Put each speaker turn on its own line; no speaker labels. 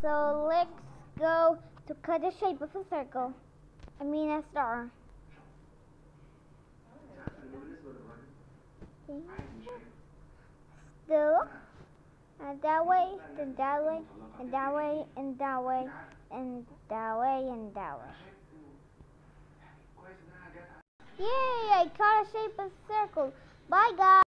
So let's go to cut the shape of a circle. I mean a star. Still, and that way, then that way, and that way, and that way, and that way, and that way. Yay! I cut a shape of a circle. Bye, guys.